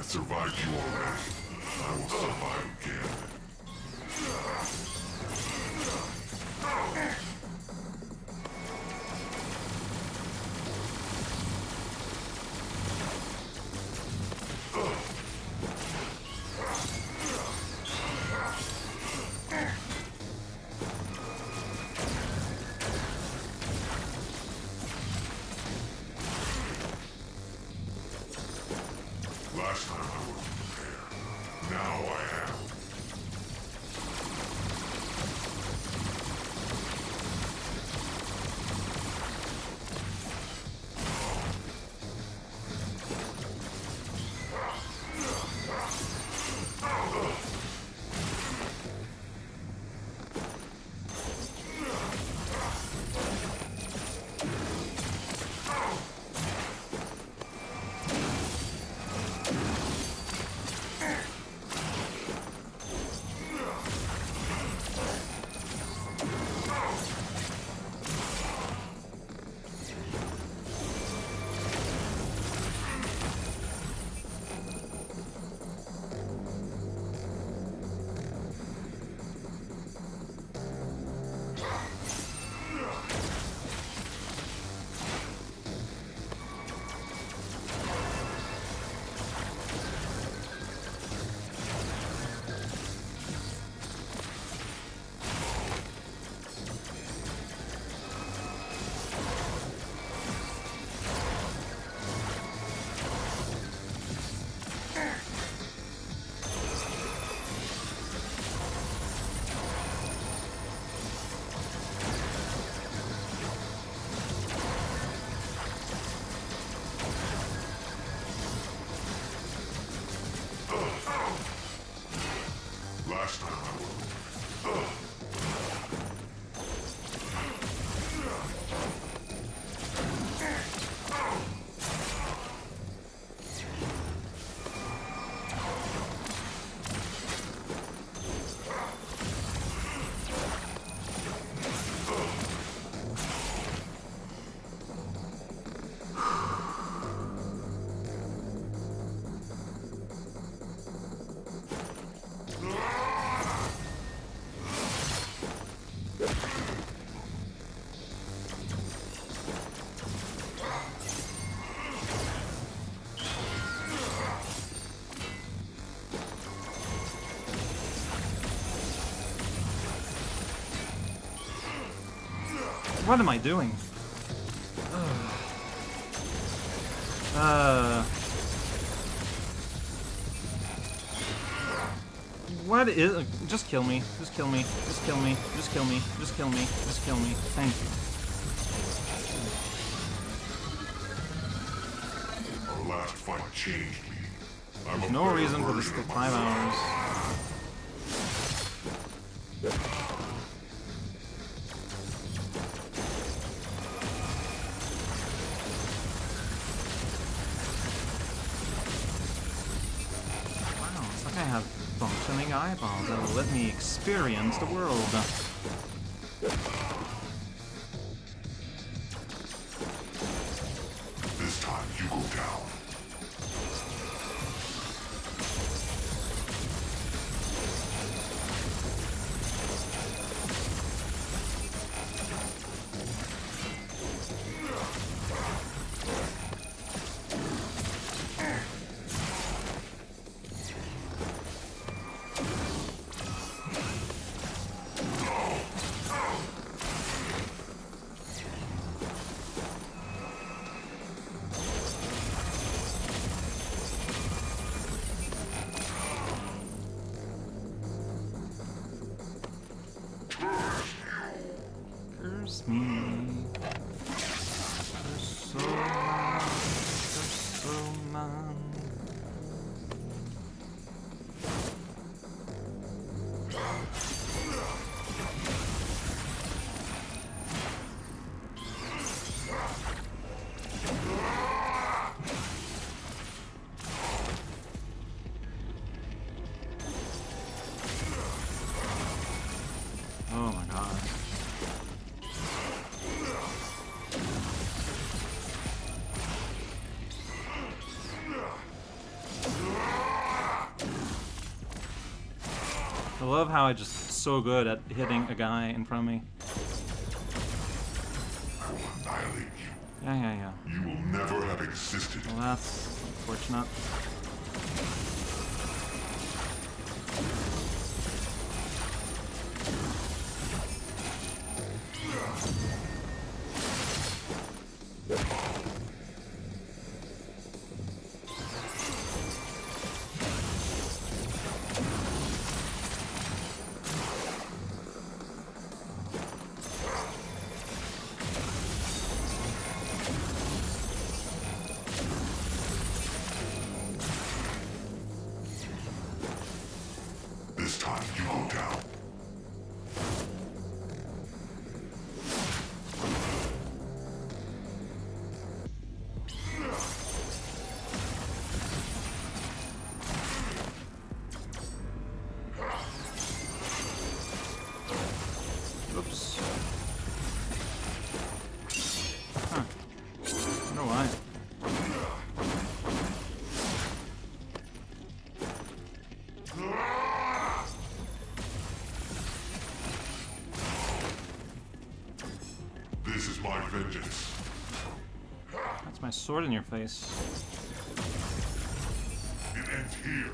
I survived you already. I will survive again. What am I doing? Uh. What is? Just kill me. Just kill me. Just kill me. Just kill me. Just kill me. Just kill me. Thank you. Our last fight changed me. I'm There's no reason for this to take five hours. Let me experience the world. This time you go down. Love how I just so good at hitting a guy in front of me. I will annihilate you. Yeah, yeah, yeah. You will never have existed. Well, that's unfortunate. Time you go down. My vengeance. That's my sword in your face. It ends here.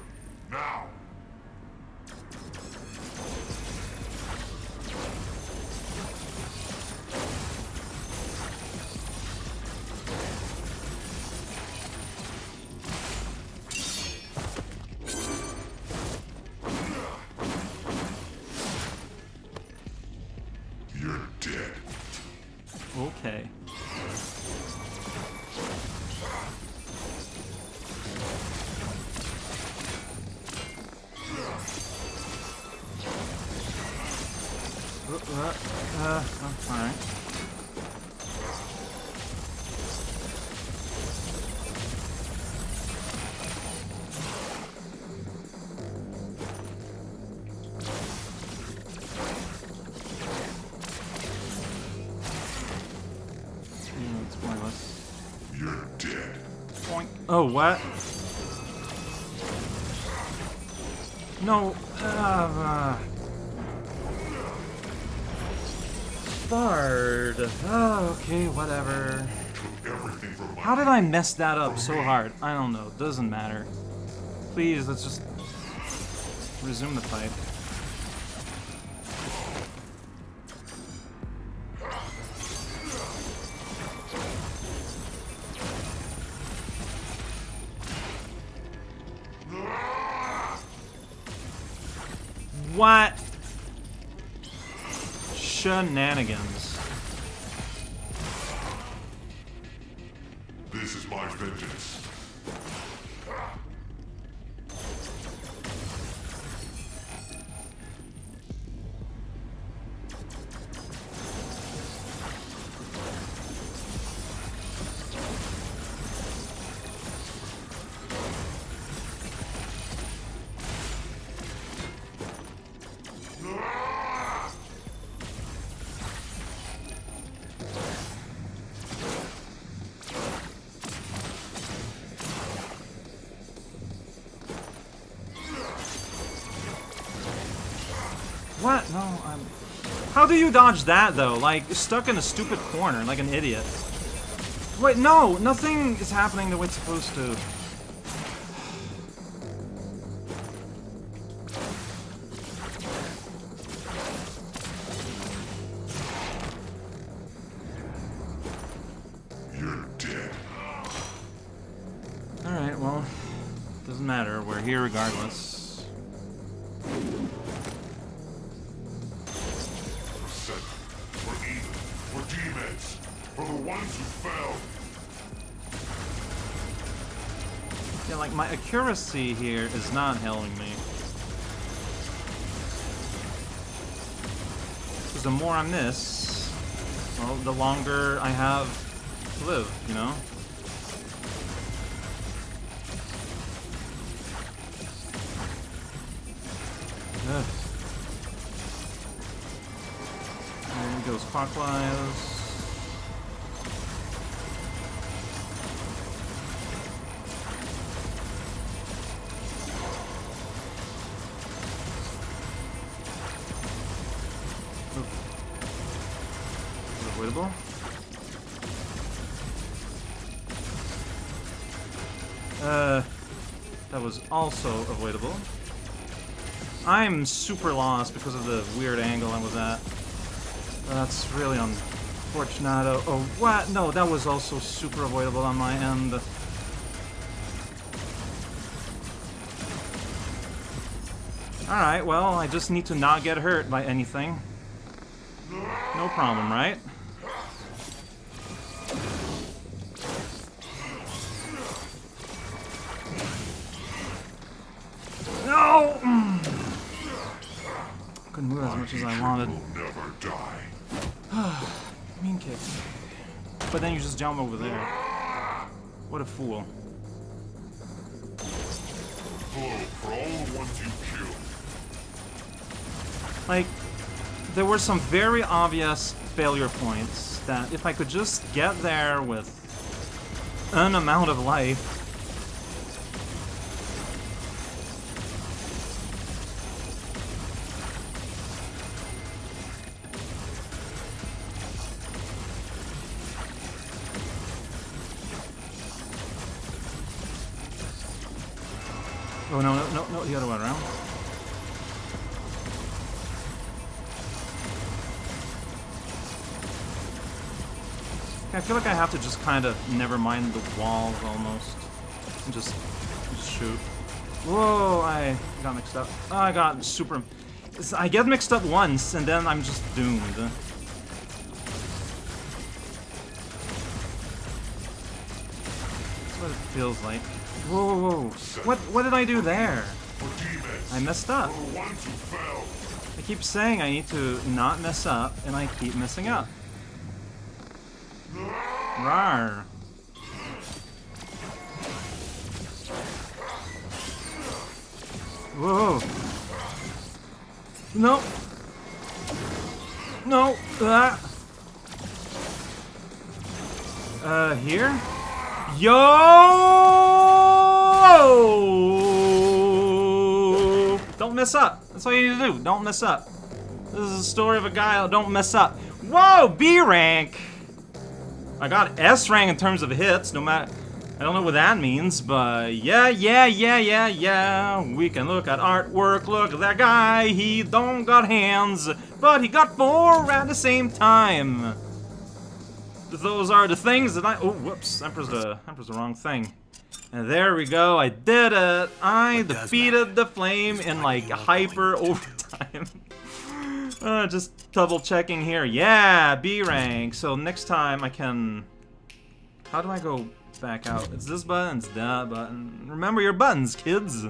Uh, uh, uh, oh, alright. Oh, what? No. Uh, Bard. Oh, okay, whatever. Took everything from my How did I mess that up so hard? I don't know. Doesn't matter. Please, let's just resume the fight. What? Shenanigans. What? No, I'm. How do you dodge that though? Like stuck in a stupid corner, like an idiot. Wait, no, nothing is happening the way it's supposed to. You're dead. All right, well, doesn't matter. We're here regardless. Accuracy here is not helping me. Because the more I miss, well, the longer I have to live, you know? Ugh. There he goes clockwise. Avoidable. Uh, that was also avoidable. I'm super lost because of the weird angle I was at. That's really unfortunate. Oh, what? No, that was also super avoidable on my end. Alright, well, I just need to not get hurt by anything. No problem, right? Couldn't move as much as I wanted. Never die. Mean kick. But then you just jump over there. What a fool. Hello for all the ones you killed. Like, there were some very obvious failure points that if I could just get there with an amount of life, I feel like I have to just kind of never mind the walls almost. And just, just shoot. Whoa, I got mixed up. Oh, I got super... I get mixed up once, and then I'm just doomed. That's what it feels like. Whoa, whoa, whoa. What, what did I do there? I messed up. I keep saying I need to not mess up, and I keep messing up. Rawr. Whoa. No. No. Ah. Uh, here? Yo! Don't mess up. That's all you need to do. Don't mess up. This is a story of a guy don't mess up. Whoa! B rank! I got S rank in terms of hits, no matter... I don't know what that means, but yeah, yeah, yeah, yeah, yeah. We can look at artwork. Look at that guy. He don't got hands, but he got four at the same time. Those are the things that I... Oh, whoops. Emperor's the, Emperor's the wrong thing. And there we go. I did it. I defeated the flame in, like, hyper overtime. uh, just double checking here. Yeah, B rank. So next time I can... How do I go back out? It's this button, it's that button. Remember your buttons, kids.